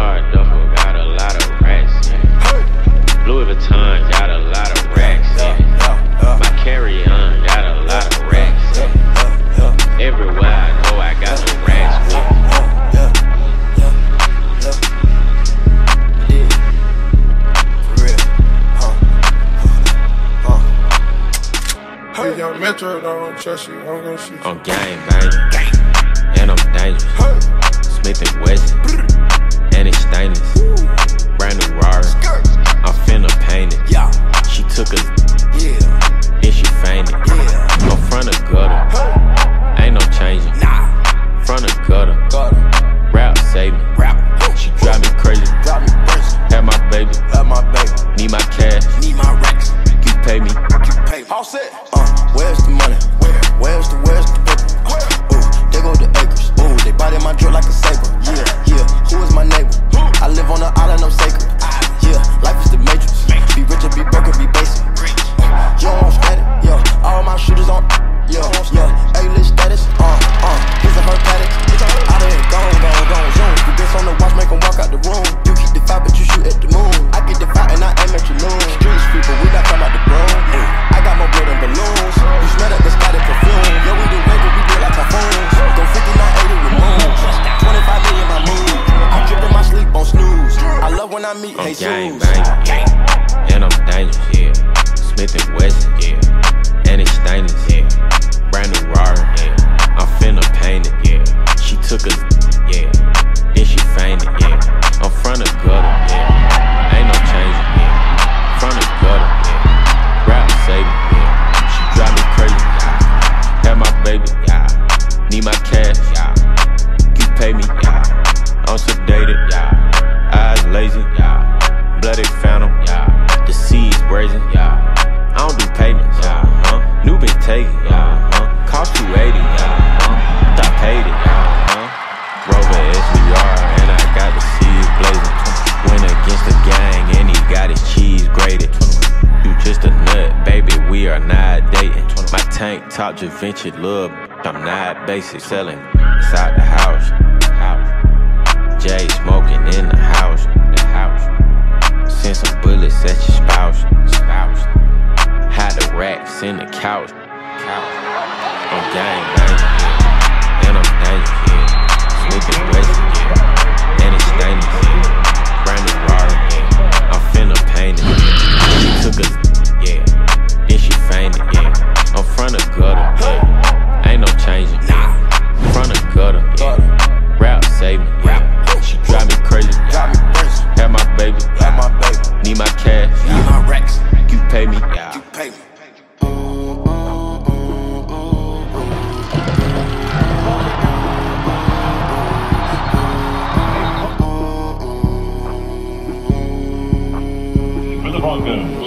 yard duffel got a lot of racks. Louis Vuitton got a lot of racks. Yeah. My carry on got a lot of racks. Yeah. Everywhere I go, I got some racks with me. Hey, young Metro, don't trust you. I'm gonna shoot you. I'm gang banging, and I'm dangerous. Smith and Wesson, and it's stainless. Brand new Rari, I'm finna paint it. Yeah, She took a yeah, and she fainted. yeah. I'm front of gutter, ain't no changing. Nah, Front of gutter, got her. rap save me. Rap. She drive me crazy. Drop me first. Have my baby, Love my baby. need my cash. Need my racks. You pay me, You pay. All set. Uh, where's the money? Where? Where's the where's the paper? Ooh, there go the acres. Ooh, they bite in my drill like a saber. Yeah, I meet I'm gang banging, yeah. and I'm dangerous. Yeah. Smith and Wesson, yeah. and it's stainless. Are not dating. My tank top Javinci, love, I'm not basic. Selling inside the house. Jay smoking in the house. The house. Send some bullets at your spouse. Spouse. Hide the racks in the. Couch. Pay me, yeah. You pay me. for the Broncos.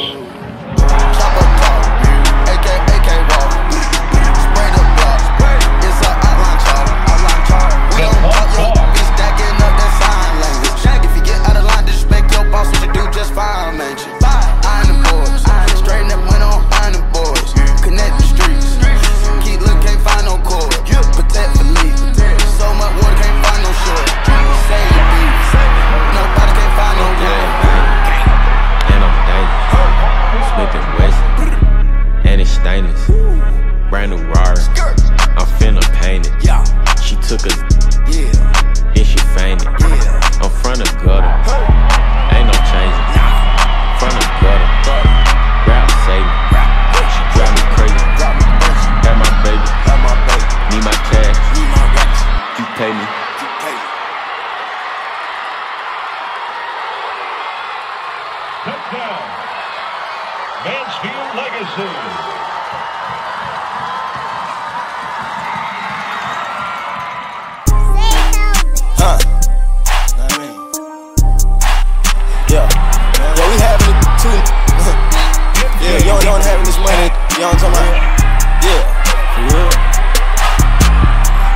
Yeah, you don't, too Yeah you don't having this money. You know what I'm talking about? Yeah. For real.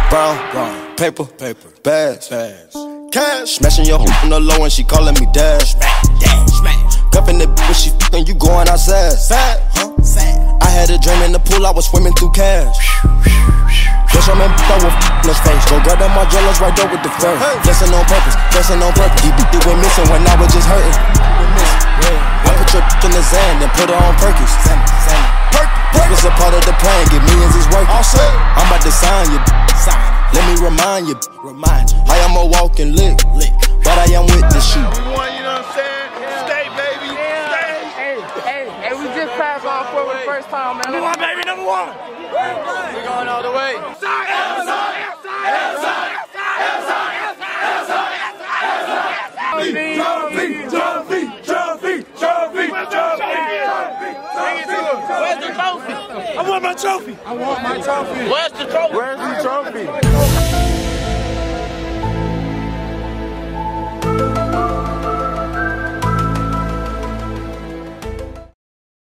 Brown, brown, paper, paper, bags, bags, cash. Smashing your hoop on the low and she calling me dad. Smack, dad, smack. Cupping the bitch, she fucking you going outside. Sad, huh? I had a dream in the pool, I was swimming through cash. Yeah, show man, throw a f in his face. Go grab that Margielas right there with the fur. Flexing on purpose, flexing on purpose. These bitches went missing when I was just hurting. I put your in the sand and put her on Perkins. This was a part of the plan, get millions is working. I'm about to sign you. Let me remind you. I am a walking lick, but I am with the shoe. First time, man. Number one, baby, number one. We going all the way. Trophy, trophy, trophy, trophy, trophy. Where's the trophy? I want my trophy. I want my trophy. Where's the trophy? Where's the trophy?